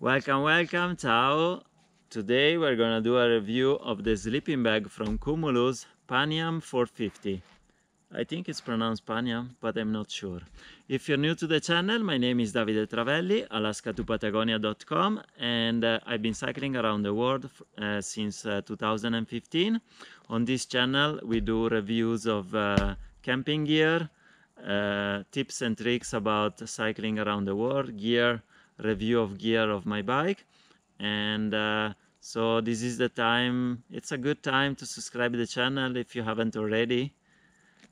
Welcome, welcome, ciao. Today we're gonna do a review of the sleeping bag from Cumulus Panyam 450. I think it's pronounced Panyam, but I'm not sure. If you're new to the channel, my name is Davide Travelli, alaska2patagonia.com, and uh, I've been cycling around the world uh, since uh, 2015. On this channel, we do reviews of uh, camping gear, uh, tips and tricks about cycling around the world, gear, review of gear of my bike, and uh, so this is the time, it's a good time to subscribe to the channel if you haven't already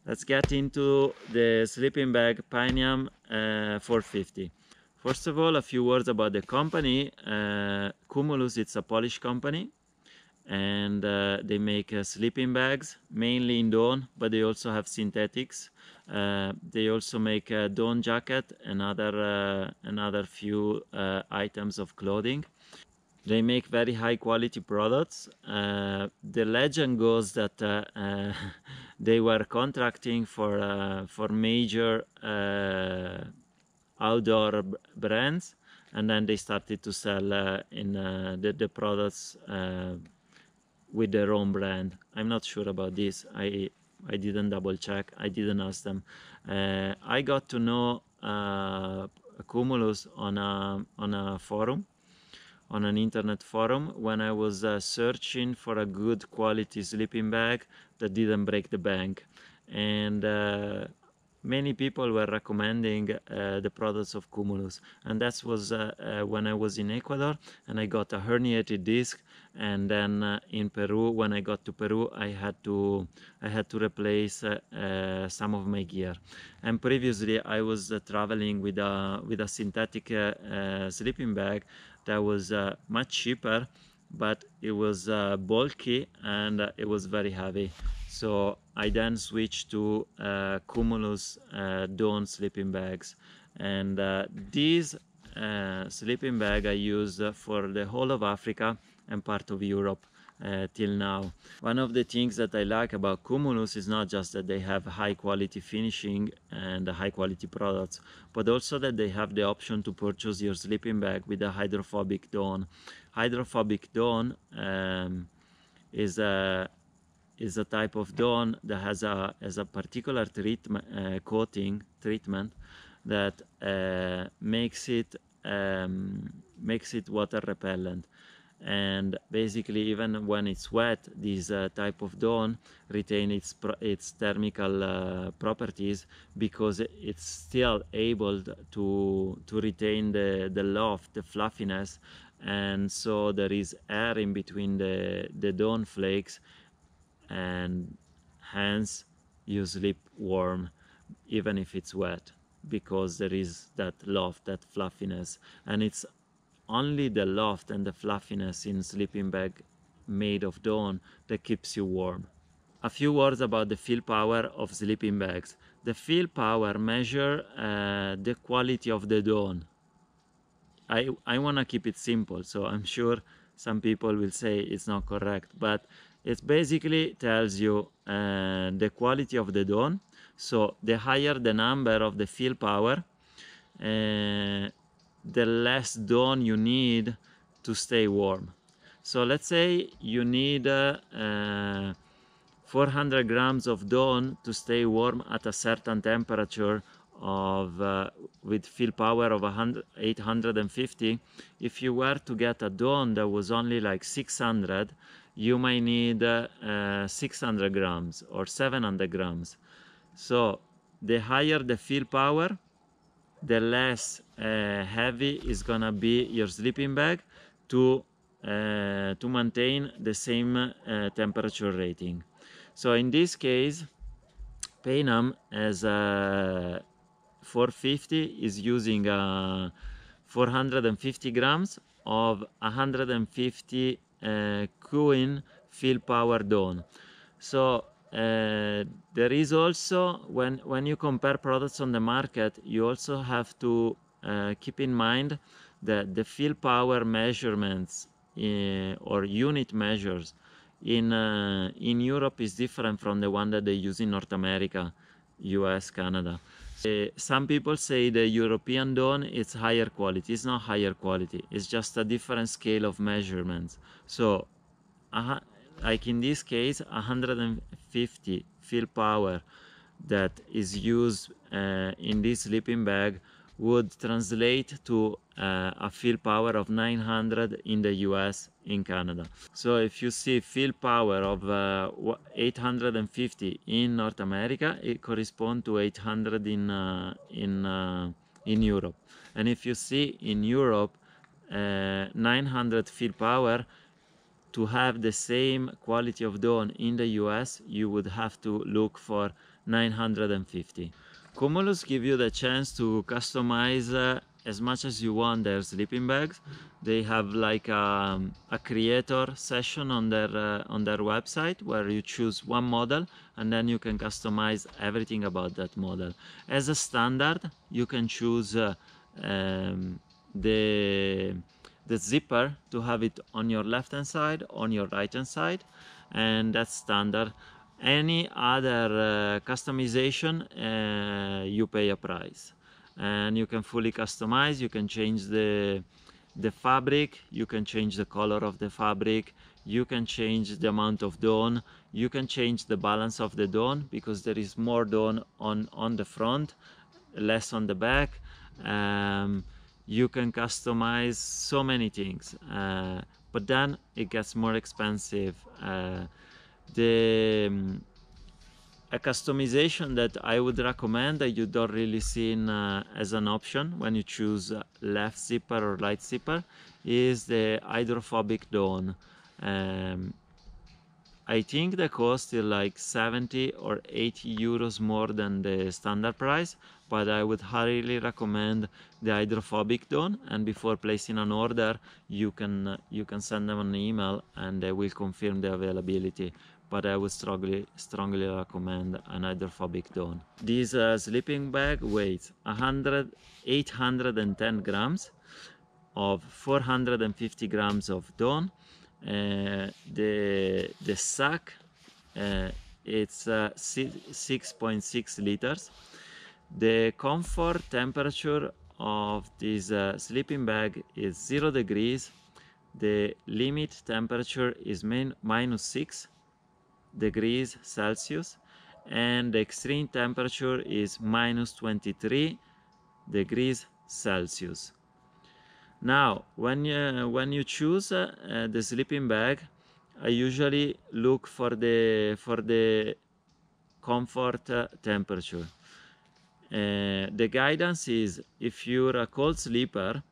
let's get into the sleeping bag Panyam uh, 450. First of all, a few words about the company. Uh, Cumulus, it's a Polish company and uh, they make uh, sleeping bags, mainly in down, but they also have synthetics. Uh, they also make a down jacket and other, uh, another few items of clothing. They make very high quality products. the legend goes that they were contracting for uh, for major uh, outdoor brands and then they started to sell uh, in uh, the, the products uh, with their own brand. I'm not sure about this. I i didn't double check. I didn't ask them. Uh, i got to know uh, cumulus on a on a forum on an internet forum when I was uh, searching for a good quality sleeping bag that didn't break the bank. And uh, many people were recommending uh, the products of Cumulus. And that was uh, uh, when I was in Ecuador and I got a herniated disc. And then uh, in Peru, when I got to Peru, I had to I had to replace some of my gear. And previously, I was traveling with a with a synthetic sleeping bag that was uh, much cheaper but it was uh, bulky and uh, it was very heavy so I then switched to uh, Cumulus uh, down sleeping bags and uh, these sleeping bag I use for the whole of Africa and part of Europe uh, till now. One of the things that I like about Cumulus is not just that they have high quality finishing and high quality products, but also that they have the option to purchase your sleeping bag with a hydrophobic down. Hydrophobic down um, is a is a type of down that has a has a particular treatment uh, coating treatment that uh, makes it um, makes it water repellent. And basically even when it's wet this uh, type of down retain its its thermal uh, properties because it's still able to to retain the the loft the fluffiness. And so there is air in between the the down flakes and hence you sleep warm even if it's wet because there is that loft that fluffiness and it's only the loft and the fluffiness in sleeping bag made of down that keeps you warm. A few words about the fill power of sleeping bags. The fill power measure uh, the quality of the down. I, I want to keep it simple, so I'm sure some people will say it's not correct, but it basically tells you uh, the quality of the down. So the higher the number of the fill power, uh, the less down you need to stay warm. So let's say you need uh, uh, 400 grams of down to stay warm at a certain temperature of uh, with fill power of 850 if you were to get a down that was only like 600 you might need uh, 600 grams or 700 grams. So the higher the fill power the less uh, heavy is gonna be your sleeping bag to uh, to maintain the same uh, temperature rating. So in this case Panyam as a 450 is using uh, 450 grams of 150 uh, cuin fill power down so uh, there is also when when you compare products on the market you also have to uh, keep in mind that the fill power measurements uh, or unit measures in uh, in Europe is different from the one that they use in North America US Canada Uh, some people say the European down is higher quality. It's not higher quality. It's just a different scale of measurements. So, uh, like in this case, 150 fill power that is used uh, in this sleeping bag would translate to uh, a fill power of 900 in the US in Canada. So if you see fill power of uh, 850 in North America, it corresponds to 800 in uh, in uh, in Europe. And if you see in Europe uh, 900 fill power, to have the same quality of down in the US, you would have to look for 950. Cumulus give you the chance to customize uh, as much as you want their sleeping bags. They have like a, um, a creator session on their uh, on their website where you choose one model and then you can customize everything about that model. As a standard, you can choose uh, um, the the zipper to have it on your left hand side, on your right hand side, and that's standard any other uh, customization uh, you pay a price. And you can fully customize you can change the the fabric you can change the color of the fabric you can change the amount of down you can change the balance of the down because there is more down on on the front less on the back. Um, you can customize so many things uh, but then it gets more expensive uh, the um, a customization that I would recommend that you don't really see in, uh, as an option when you choose left zipper or right zipper is the hydrophobic down. Um, I think the cost is like 70 or 80 euros more than the standard price, but I would highly recommend the hydrophobic down. And before placing an order, you can uh, you can send them an email and they will confirm the availability but I would strongly, strongly recommend an hydrophobic down. This uh, sleeping bag weighs 100, 810 grams of 450 grams of down. Uh, the, the sack, uh, it's 6.6 uh, liters. The comfort temperature of this uh, sleeping bag is 0 degrees. The limit temperature is minus 6 degrees Celsius and the extreme temperature is minus 23 degrees Celsius. Now, when you, when you choose uh, the sleeping bag, I usually look for the for the comfort uh, temperature. Uh, the guidance is if you're a cold sleeper,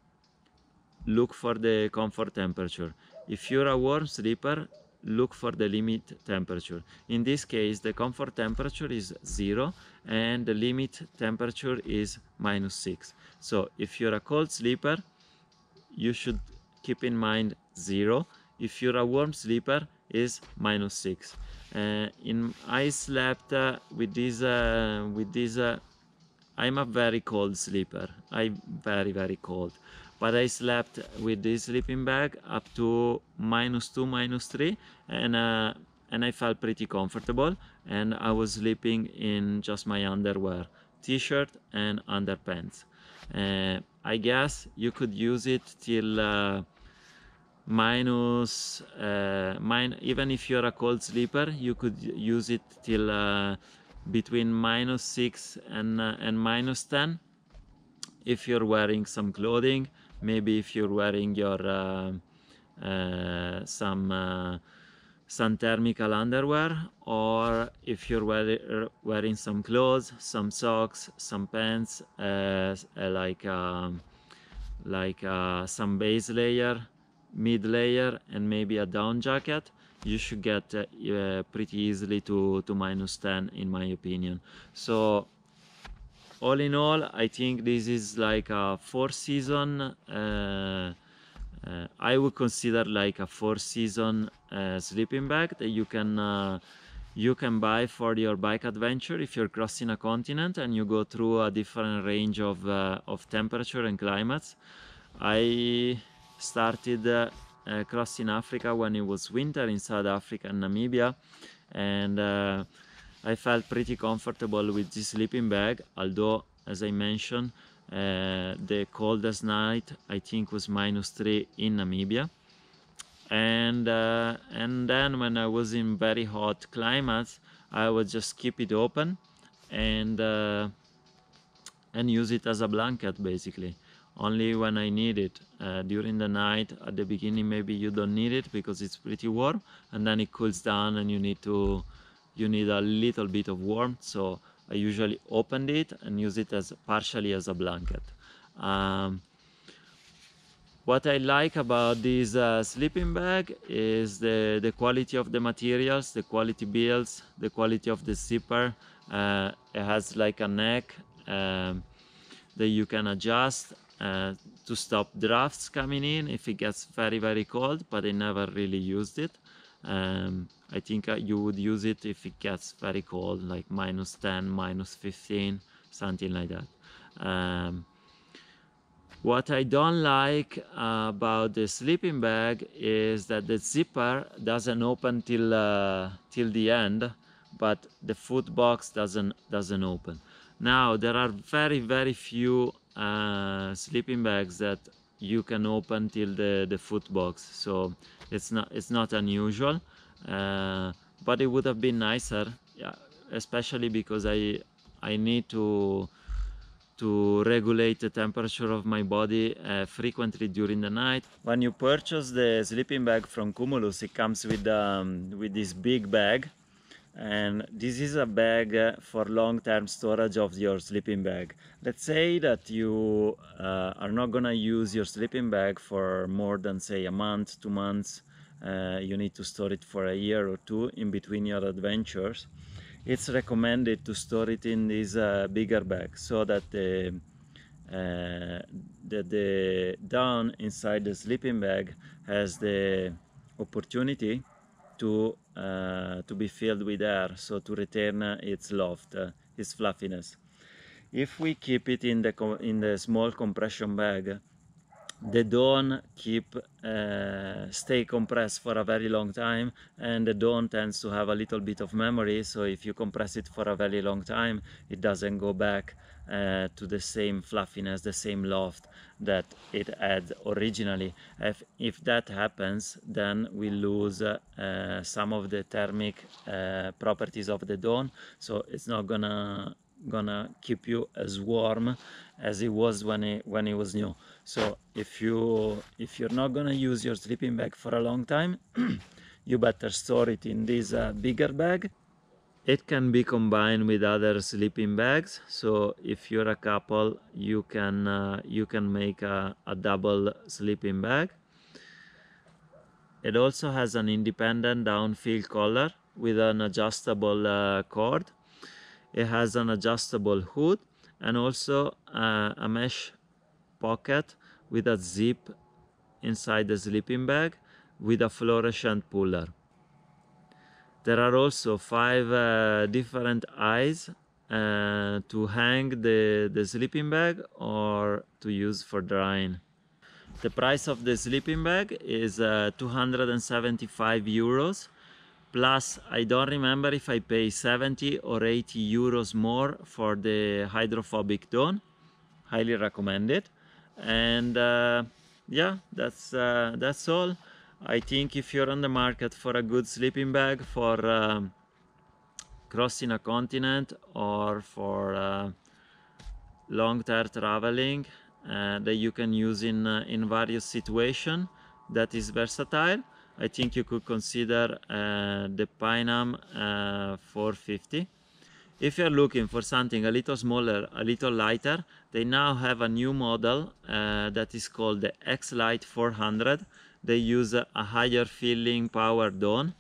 look for the comfort temperature. If you're a warm sleeper, look for the limit temperature. In this case, the comfort temperature is 0 and the limit temperature is minus 6. So if you're a cold sleeper, you should keep in mind 0. If you're a warm sleeper, is minus 6. Uh, in I slept uh, with this uh, with this uh, I'm a very cold sleeper. I'm very very cold but I slept with this sleeping bag up to minus 2 minus 3 and uh, and I felt pretty comfortable and I was sleeping in just my underwear t-shirt and underpants. Uh, I guess you could use it till uh, minus uh, min even if you're a cold sleeper you could use it till uh, between minus 6 and uh, and minus 10 if you're wearing some clothing maybe if you're wearing your uh, uh, some uh, some thermical underwear or if you're wear wearing some clothes some socks some pants uh, like um, like uh, some base layer mid layer and maybe a down jacket you should get uh, pretty easily to to minus 10 in my opinion. So all in all i think this is like a four season uh, uh, i would consider like a four season uh, sleeping bag that you can uh, you can buy for your bike adventure if you're crossing a continent and you go through a different range of uh, of temperature and climates. I started uh, crossing africa when it was winter in south africa and namibia and I felt pretty comfortable with this sleeping bag, although as I mentioned uh, the coldest night I think was minus 3 in Namibia. And uh, and then when I was in very hot climates I would just keep it open and uh, and use it as a blanket basically. Only when I need it uh, during the night at the beginning maybe you don't need it because it's pretty warm and then it cools down and you need to you need a little bit of warmth so I usually opened it and use it as partially as a blanket um, what I like about this uh, sleeping bag is the, the quality of the materials, the quality builds, the quality of the zipper. Uh, it has like a neck um, that you can adjust uh, to stop drafts coming in if it gets very very cold but I never really used it um, I think uh, you would use it if it gets very cold like minus 10 minus 15 something like that. Um, what I don't like uh, about the sleeping bag is that the zipper doesn't open till uh, till the end but the foot box doesn't doesn't open. Now there are very very few uh, sleeping bags that you can open till the the foot box. So it's not it's not unusual. Uh, but it would have been nicer yeah, especially because I I need to to regulate the temperature of my body uh, frequently during the night. When you purchase the sleeping bag from Cumulus, it comes with um, with this big bag and this is a bag for long-term storage of your sleeping bag. Let's say that you uh, are not gonna use your sleeping bag for more than say a month two months uh, you need to store it for a year or two in between your adventures. It's recommended to store it in this uh, bigger bag so that the uh, that the down inside the sleeping bag has the opportunity to uh, to be filled with air so to retain uh, its loft uh, its fluffiness. If we keep it in the in the small compression bag the down keep uh, stay compressed for a very long time and the down tends to have a little bit of memory so if you compress it for a very long time it doesn't go back uh, to the same fluffiness the same loft that it had originally. If, if that happens then we lose uh, some of the thermic uh, properties of the down so it's not gonna gonna keep you as warm as it was when it when it was new. So if you if you're not gonna use your sleeping bag for a long time you better store it in this uh, bigger bag it can be combined with other sleeping bags. So if you're a couple you can uh, you can make a, a double sleeping bag. It also has an independent downfill collar with an adjustable uh, cord. It has an adjustable hood and also uh, a mesh pocket with a zip inside the sleeping bag with a fluorescent puller. There are also five uh, different eyes uh, to hang the, the sleeping bag or to use for drying. The price of the sleeping bag is uh, 275 euros plus I don't remember if I pay 70 or 80 euros more for the hydrophobic down highly recommend it. And uh, yeah that's uh, that's all I think if you're on the market for a good sleeping bag for um, crossing a continent or for uh, long-term traveling uh, that you can use in uh, in various situations that is versatile I think you could consider uh, the Panyam uh, 450. If you're looking for something a little smaller, a little lighter, they now have a new model uh, that is called the X-Lite 400. They use a higher filling power down.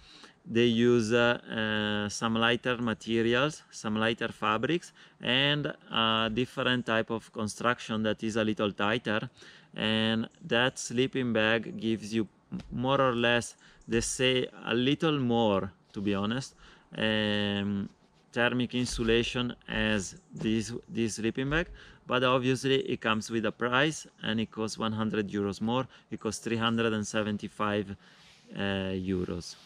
They use uh, uh, some lighter materials, some lighter fabrics, and a different type of construction that is a little tighter. And that sleeping bag gives you more or less they say a little more to be honest um, thermic insulation as this this sleeping bag but obviously it comes with a price and it costs 100 euros more. It costs 375 uh, euros.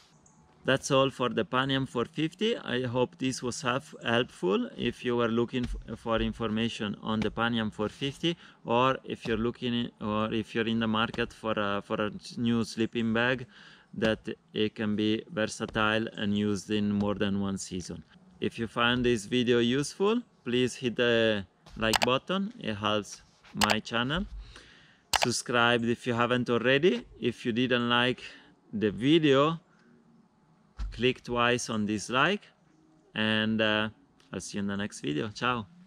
That's all for the Panyam 450 i hope this was helpful if you were looking for information on the Panyam 450 or if you're looking or if you're in the market for a, for a new sleeping bag that it can be versatile and used in more than one season if you find this video useful please hit the like button it helps my channel subscribe if you haven't already if you didn't like the video click twice on dislike and uh, I'll see you in the next video. Ciao!